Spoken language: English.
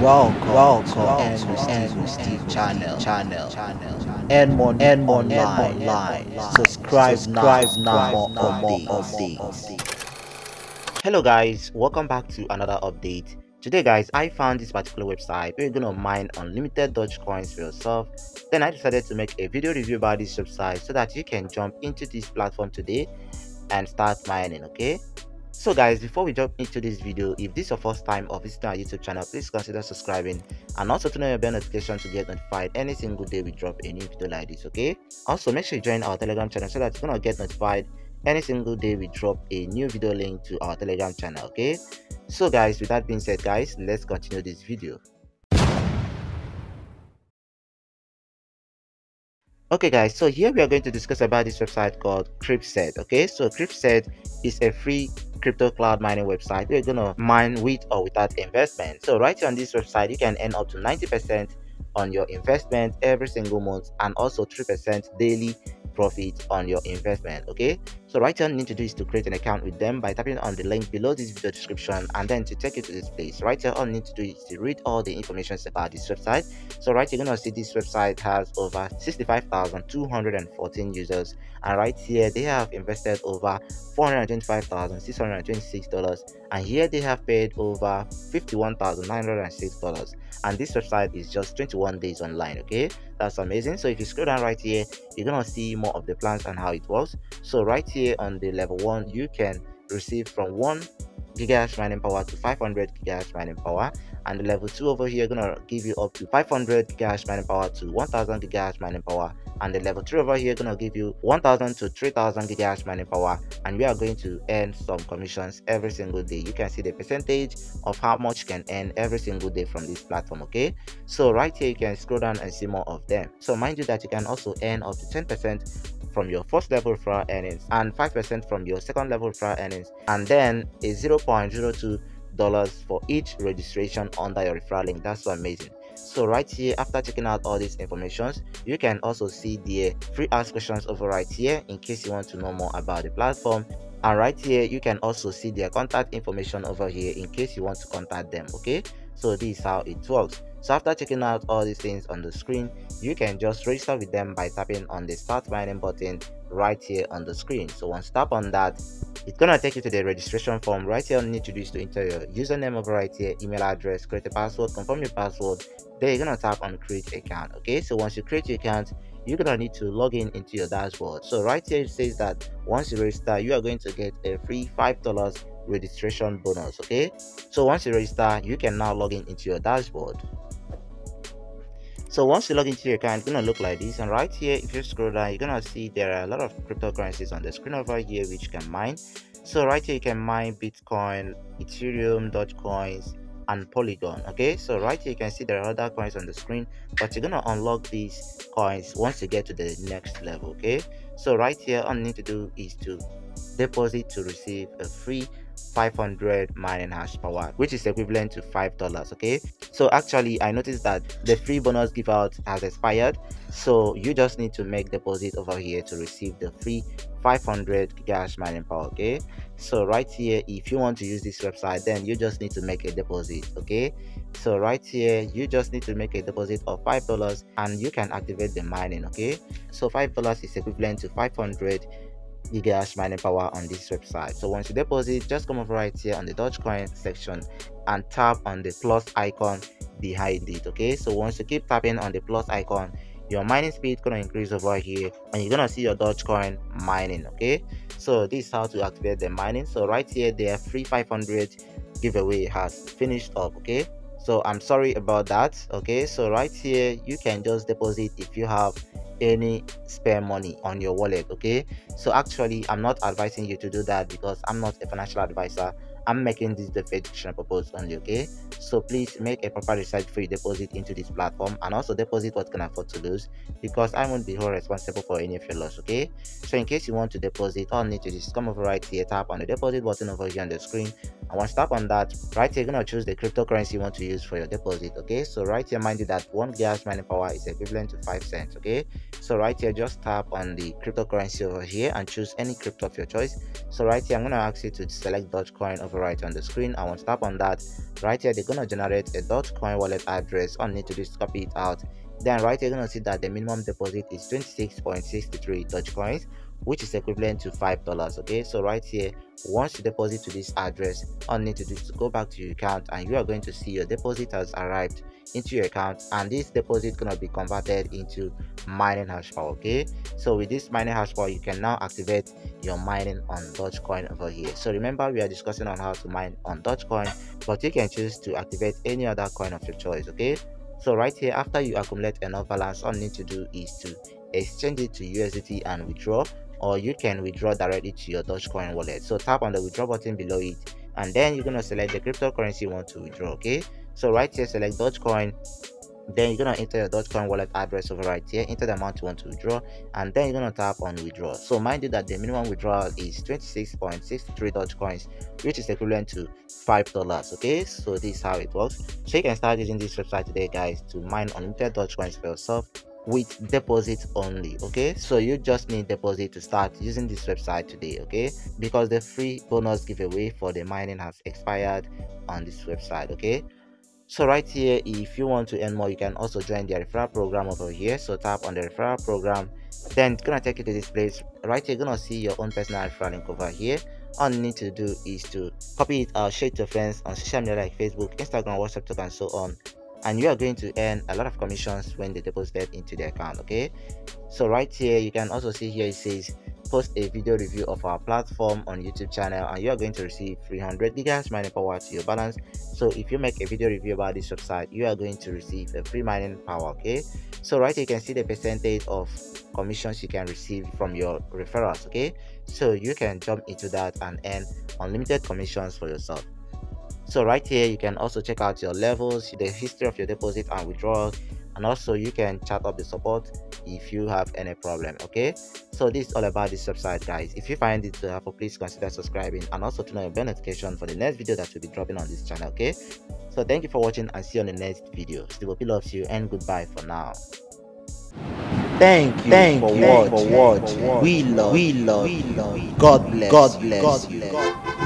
Welcome, welcome, and Steve, Steve channel, channel, channel, and more, and more. Subscribe, subscribe now for more updates. Hello guys, welcome back to another update. Today guys, I found this particular website where you're gonna mine unlimited Dogecoins for yourself. Then I decided to make a video review about this website so that you can jump into this platform today and start mining, okay? So guys, before we jump into this video, if this is your first time of visiting our YouTube channel, please consider subscribing and also turn on your bell notification to get notified any single day we drop a new video like this, okay? Also, make sure you join our Telegram channel so that you're gonna get notified any single day we drop a new video link to our Telegram channel, okay? So guys, with that being said, guys, let's continue this video. Okay guys so here we are going to discuss about this website called Crypcet okay? So Crypcet is a free crypto cloud mining website. We're gonna mine with or without investment. So right here on this website you can earn up to 90 percent on your investment every single month and also 3 percent daily profit on your investment okay so right here you need to do is to create an account with them by tapping on the link below this video description and then to take you to this place. Right here all you need to do is to read all the information about this website. So right you're gonna see this website has over 65,214 users. And right here they have invested over 425,626 dollars. And here they have paid over 51,906 dollars. And this website is just 21 days online okay? That's amazing. So if you scroll down right here you're gonna see more of the plans and how it works. So right here on the level one you can receive from one gigahash mining power to 500 gigahash mining power. And the level 2 over here gonna give you up to 500 gigahash mining power to 1000 gigahash mining power. And the level 3 over here gonna give you 1000 to 3000 gigahash mining power. And we are going to earn some commissions every single day. You can see the percentage of how much you can earn every single day from this platform okay? So right here you can scroll down and see more of them. So mind you that you can also earn up to 10 percent from your first level referral earnings and 5% from your second level referral earnings and then a 0.02 dollars for each registration under your referral link. That's so amazing. So right here after checking out all these informations you can also see the free ask questions over right here in case you want to know more about the platform. And right here you can also see their contact information over here in case you want to contact them okay? So this is how it works so after checking out all these things on the screen you can just register with them by tapping on the start mining button right here on the screen. So once you tap on that it's gonna take you to the registration form right here. You need to do is to enter your username over right here email address create a password confirm your password. Then you're gonna tap on create account okay? So once you create your account you're gonna need to log in into your dashboard. So right here it says that once you register you are going to get a free five dollars registration bonus okay? So once you register you can now log in into your dashboard so once you log into your account it's gonna look like this and right here if you scroll down you're gonna see there are a lot of cryptocurrencies on the screen over here which you can mine. So right here you can mine bitcoin ethereum dogecoins and polygon okay? So right here you can see there are other coins on the screen but you're gonna unlock these coins once you get to the next level okay? So right here all you need to do is to deposit to receive a free 500 mining hash power which is equivalent to five dollars okay? So actually i noticed that the free bonus give out has expired. So you just need to make deposit over here to receive the free 500 gigahash mining power okay? So right here if you want to use this website then you just need to make a deposit okay? So right here you just need to make a deposit of five dollars and you can activate the mining okay? So five dollars is equivalent to 500 gigahash mining power on this website. So once you deposit just come over right here on the dogecoin section and tap on the plus icon behind it okay? So once you keep tapping on the plus icon your mining speed gonna increase over here and you're gonna see your dogecoin mining okay? So this is how to activate the mining. So right here the free 500 giveaway has finished up okay? So i'm sorry about that okay? So right here you can just deposit if you have any spare money on your wallet okay? So actually i'm not advising you to do that because i'm not a financial advisor. I'm making this the educational purpose only okay? So please make a proper research before you deposit into this platform and also deposit what can afford to lose because i won't be held responsible for any of your loss okay? So in case you want to deposit all need to just come over right here tap on the deposit button over here on the screen and once tap on that right here you're gonna choose the cryptocurrency you want to use for your deposit okay? So right here mind you that one gas mining power is equivalent to five cents okay? So right here just tap on the cryptocurrency over here and choose any crypto of your choice. So right here i'm gonna ask you to select dogecoin over right on the screen. I want to tap on that. Right here they're gonna generate a dogecoin wallet address. All need to just copy it out. Then right here you're gonna see that the minimum deposit is 26.63 dogecoins which is equivalent to five dollars okay? So right here once you deposit to this address all you need to do is go back to your account and you are going to see your deposit has arrived into your account and this deposit gonna be converted into mining hash power okay? So with this mining hash power you can now activate your mining on dogecoin over here. So remember we are discussing on how to mine on dogecoin but you can choose to activate any other coin of your choice okay? So right here after you accumulate enough balance all you need to do is to exchange it to usdt and withdraw or you can withdraw directly to your dogecoin wallet. So tap on the withdraw button below it and then you're gonna select the cryptocurrency you want to withdraw okay? So right here select dogecoin. Then you're gonna enter your dogecoin wallet address over right here. Enter the amount you want to withdraw and then you're gonna tap on withdraw. So mind you that the minimum withdrawal is 26.63 dogecoins which is equivalent to five dollars okay? So this is how it works. So you can start using this website today guys to mine unlimited dogecoins for yourself with deposit only okay? So you just need deposit to start using this website today okay? Because the free bonus giveaway for the mining has expired on this website okay? So right here if you want to earn more you can also join the referral program over here. So tap on the referral program. Then it's gonna take you to this place. Right here you're gonna see your own personal referral link over here. All you need to do is to copy it or share it to friends on social media like facebook instagram whatsapp and so on and you are going to earn a lot of commissions when they deposit it into the account okay? So right here you can also see here it says post a video review of our platform on youtube channel and you are going to receive 300 gigahertz mining power to your balance. So if you make a video review about this website you are going to receive a free mining power okay? So right here you can see the percentage of commissions you can receive from your referrals okay? So you can jump into that and earn unlimited commissions for yourself so right here you can also check out your levels the history of your deposit and withdrawal and also you can chat up the support if you have any problem okay? So this is all about this website guys. If you find it helpful please consider subscribing and also turn on your bell notification for the next video that will be dropping on this channel okay? So thank you for watching and see you on the next video. Stevo P loves you and goodbye for now. Thank you, Thank for, you watch, for watching. We love, we love, we love. God bless, God bless, God bless.